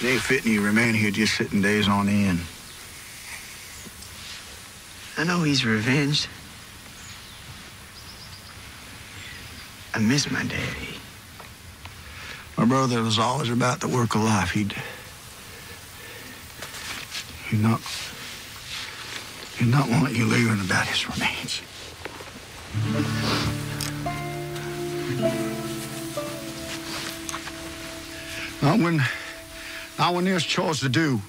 It ain't fitting you remain here just sitting days on end. I know he's revenged. I miss my daddy. My brother was always about the work of life. He'd. He'd not. He'd not want you leaving about his remains. Not when. When there's chores to do.